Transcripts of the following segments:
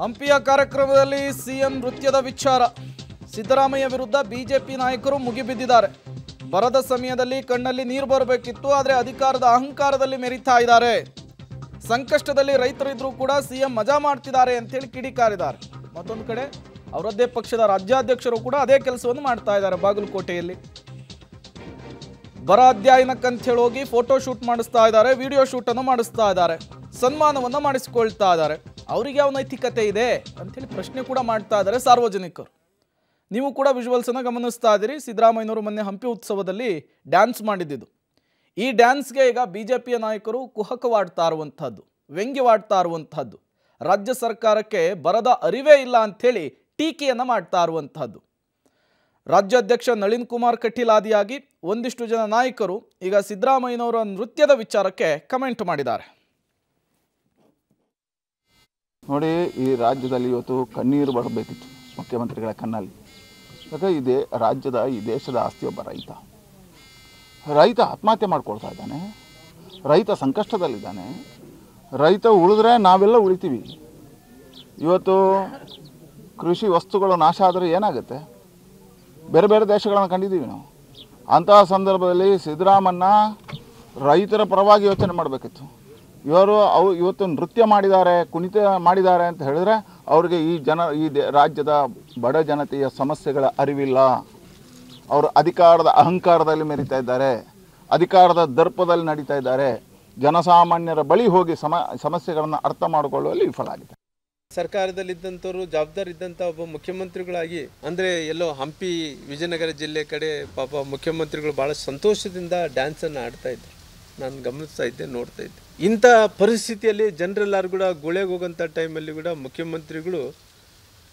ಹಂಪಿಯ ಕಾರ್ಯಕ್ರಮದಲ್ಲಿ ಸಿಎಂ ನೃತ್ಯದ ವಿಚಾರ. ಸಿದ್ದರಾಮಯ್ಯ ವಿರುದ್ಧ ಬಿಜೆಪಿ ನಾಯಕರು ಮುಗಿಬಿದ್ದಿದ್ದಾರೆ. ಬರದ ಸಮಯದಲ್ಲಿ ಕಣ್ಣಲ್ಲಿ ನೀರು ಬರಬೇಕಿತ್ತು, ಆದರೆ ಅಧಿಕಾರದ ಅಹಂಕಾರದಲ್ಲಿ ಮೆರಿತಾ ಇದ್ದಾರೆ. ಸಂಕಷ್ಟದಲ್ಲಿ ರೈತರಿದ್ರೂ ಕೂಡ ಸಿಎಂ ಮಜಾ ಮಾಡ್ತಿದ್ದಾರೆ ಅಂತೇಳಿ ಕಿಡಿಕಾರಿದ್ದಾರೆ ಮತ್ತೊಂದು ಕಡೆ, ಅವರದ್ದೇ ಪಕ್ಷದ ರಾಜ್ಯಾಧ್ಯಕ್ಷರು ಕೂಡ ಅದೇ ಕೆಲಸವನ್ನು ಮಾಡ್ತಾ ಇದ್ದಾರೆ ಬಾಗಲಕೋಟೆಯಲ್ಲಿ. ಬರ ಅಧ್ಯಯನಕ್ಕಂತ ಹೇಳಿ ಹೋಗಿ ಫೋಟೋ ಶೂಟ್ ಮಾಡಿಸ್ತಾ ಇದ್ದಾರೆ ವಿಡಿಯೋ ಶೂಟನ್ನು ಮಾಡಿಸ್ತಾ ಇದ್ದಾರೆ. ಸನ್ಮಾನವನ್ನು ಮಾಡಿಸಿಕೊಳ್ತಾ ಇದ್ದಾರೆ. ಅವರಿಗೆ ಯಾವ ನೈತಿಕತೆ ಇದೆ ಅಂತೇಳಿ ಪ್ರಶ್ನೆ ಕೂಡ ಮಾಡ್ತಾ ಇದ್ದಾರೆ ಸಾರ್ವಜನಿಕರು. ನೀವು ಕೂಡ ವಿಜುವಲ್ಸ್ ಅನ್ನು ಗಮನಿಸ್ತಾ ಇದ್ದೀರಿ. ಸಿದ್ದರಾಮಯ್ಯನವರು ಮೊನ್ನೆ ಹಂಪಿ ಉತ್ಸವದಲ್ಲಿ ಡ್ಯಾನ್ಸ್ ಮಾಡಿದ್ದಿದ್ದು. ಈ ಡ್ಯಾನ್ಸ್ಗೆ ಈಗ ಬಿ ಜೆ ಪಿಯ ನಾಯಕರು ಕುಹಕವಾಡ್ತಾ ಇರುವಂಥದ್ದು ವ್ಯಂಗ್ಯವಾಡ್ತಾ ಇರುವಂಥದ್ದು ರಾಜ್ಯ ಸರ್ಕಾರಕ್ಕೆ ಬರದ ಅರಿವೇ ಇಲ್ಲ ಅಂಥೇಳಿ ಟೀಕೆಯನ್ನು ಮಾಡ್ತಾ ಇರುವಂಥದ್ದು ರಾಜ್ಯಾಧ್ಯಕ್ಷ ನಳಿನ್ ಕುಮಾರ್ ಕಟೀಲ್ ಆದಿಯಾಗಿ ಒಂದಿಷ್ಟು ಜನ ನಾಯಕರು ಈಗ ಸಿದ್ದರಾಮಯ್ಯನವರ ನೃತ್ಯದ ವಿಚಾರಕ್ಕೆ ಕಮೆಂಟ್ ಮಾಡಿದ್ದಾರೆ. ನೋಡಿ, ಈ ರಾಜ್ಯದಲ್ಲಿ ಇವತ್ತು ಕಣ್ಣೀರು ಬರಬೇಕಿತ್ತು ಮುಖ್ಯಮಂತ್ರಿಗಳ ಕಣ್ಣಲ್ಲಿ. ಯಾಕೆ ಇದೇ ರಾಜ್ಯದ, ಈ ದೇಶದ ಆಸ್ತಿ ಒಬ್ಬ ರೈತ. ರೈತ ಆತ್ಮಹತ್ಯೆ ಮಾಡ್ಕೊಳ್ತಾ ಇದ್ದಾನೆ, ರೈತ ಸಂಕಷ್ಟದಲ್ಲಿದ್ದಾನೆ, ರೈತ ಉಳಿದ್ರೆ ನಾವೆಲ್ಲ ಉಳಿತೀವಿ. ಇವತ್ತು ಕೃಷಿ ವಸ್ತುಗಳು ನಾಶ ಆದರೆ ಏನಾಗುತ್ತೆ? ಬೇರೆ ಬೇರೆ ದೇಶಗಳನ್ನು ಕಂಡಿದ್ದೀವಿ ನಾವು. ಅಂತಹ ಸಂದರ್ಭದಲ್ಲಿ ಸಿದ್ದರಾಮಣ್ಣ ರೈತರ ಪರವಾಗಿ ಯೋಚನೆ ಮಾಡಬೇಕಿತ್ತು. ಇವರು ಅವು ಇವತ್ತು ನೃತ್ಯ ಮಾಡಿದ್ದಾರೆ, ಕುಣಿತ ಮಾಡಿದ್ದಾರೆ ಅಂತ ಹೇಳಿದ್ರೆ ಅವ್ರಿಗೆ ಈ ಜನ, ಈ ರಾಜ್ಯದ ಬಡ ಜನತೆಯ ಸಮಸ್ಯೆಗಳ ಅರಿವಿಲ್ಲ. ಅವರು ಅಧಿಕಾರದ ಅಹಂಕಾರದಲ್ಲಿ ಮೆರಿತಾ ಇದ್ದಾರೆ, ಅಧಿಕಾರದ ದರ್ಪದಲ್ಲಿ ನಡೀತಾ ಇದ್ದಾರೆ. ಜನಸಾಮಾನ್ಯರ ಬಳಿ ಹೋಗಿ ಸಮ, ಸಮಸ್ಯೆಗಳನ್ನು ಅರ್ಥ ಮಾಡಿಕೊಳ್ಳುವಲ್ಲಿ ವಿಫಲ ಆಗಿದೆ. ಸರ್ಕಾರದಲ್ಲಿದ್ದಂಥವ್ರು ಜವಾಬ್ದಾರಿ ಇದ್ದಂಥ ಒಬ್ಬ ಮುಖ್ಯಮಂತ್ರಿಗಳಾಗಿ, ಅಂದರೆ ಎಲ್ಲೋ ಹಂಪಿ, ವಿಜಯನಗರ ಜಿಲ್ಲೆ ಕಡೆ ಪಾಪ ಮುಖ್ಯಮಂತ್ರಿಗಳು ಭಾಳ ಸಂತೋಷದಿಂದ ಡ್ಯಾನ್ಸನ್ನು ಆಡ್ತಾ ಇದ್ರು. ನಾನು ಗಮನಿಸ್ತಾ ಇದ್ದೆ, ನೋಡ್ತಾ ಇದ್ದೆ. ಇಂಥ ಪರಿಸ್ಥಿತಿಯಲ್ಲಿ ಜನರೆಲ್ಲರೂ ಕೂಡ ಗುಳೆಗೆ ಹೋಗೋಂಥ ಟೈಮಲ್ಲಿ ಕೂಡ ಮುಖ್ಯಮಂತ್ರಿಗಳು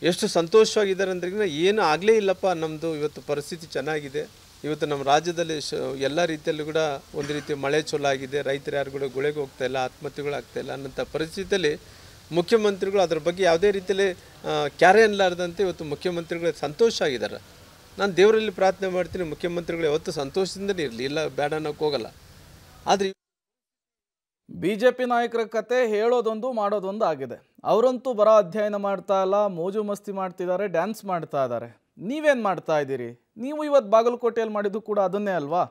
ಎಷ್ಟು ಸಂತೋಷವಾಗಿದ್ದಾರೆ ಅಂದ್ರೆ ಏನು ಆಗಲೇ ಇಲ್ಲಪ್ಪ ನಮ್ಮದು ಇವತ್ತು ಪರಿಸ್ಥಿತಿ ಚೆನ್ನಾಗಿದೆ. ಇವತ್ತು ನಮ್ಮ ರಾಜ್ಯದಲ್ಲಿ ಶ, ಎಲ್ಲ ರೀತಿಯಲ್ಲೂ ಕೂಡ ಒಂದು ರೀತಿ ಮಳೆ ಚಲೋ ಆಗಿದೆ. ರೈತರು ಯಾರು ಕೂಡ ಗುಳೆಗೆ ಹೋಗ್ತಾ ಇಲ್ಲ, ಆತ್ಮಹತ್ಯೆಗಳು ಆಗ್ತಾ ಇಲ್ಲ ಅನ್ನೋಂಥ ಪರಿಸ್ಥಿತಿಯಲ್ಲಿ ಮುಖ್ಯಮಂತ್ರಿಗಳು ಅದ್ರ ಬಗ್ಗೆ ಯಾವುದೇ ರೀತಿಯಲ್ಲಿ ಕ್ಯಾರೆ ಅನ್ನಲಾರ್ದಂತೆ ಇವತ್ತು ಮುಖ್ಯಮಂತ್ರಿಗಳು ಸಂತೋಷ ಆಗಿದ್ದಾರೆ. ನಾನು ದೇವರಲ್ಲಿ ಪ್ರಾರ್ಥನೆ ಮಾಡ್ತೀನಿ, ಮುಖ್ಯಮಂತ್ರಿಗಳು ಯಾವತ್ತೂ ಸಂತೋಷದಿಂದಲೇ ಇರಲಿ. ಇಲ್ಲ, ಬೇಡ ಅನ್ನೋಕ್ಕೆ ಹೋಗಲ್ಲ. ಆದರೆ ಬಿಜೆಪಿ ನಾಯಕರ ಕತೆ ಹೇಳೋದೊಂದು ಮಾಡೋದೊಂದು ಆಗಿದೆ ಅವರಂತೂ ಬರ ಅಧ್ಯಯನ ಮಾಡ್ತಾ ಇಲ್ಲ, ಮೋಜು ಮಸ್ತಿ ಮಾಡ್ತಿದ್ದಾರೆ, ಡ್ಯಾನ್ಸ್ ಮಾಡ್ತಾ ಇದ್ದಾರೆ. ನೀವೇನು ಮಾಡ್ತಾ ಇದ್ದೀರಿ? ನೀವು ಇವತ್ತು ಬಾಗಲಕೋಟೆಯಲ್ಲಿ ಮಾಡಿದ್ದು ಕೂಡ ಅದನ್ನೇ ಅಲ್ವಾ?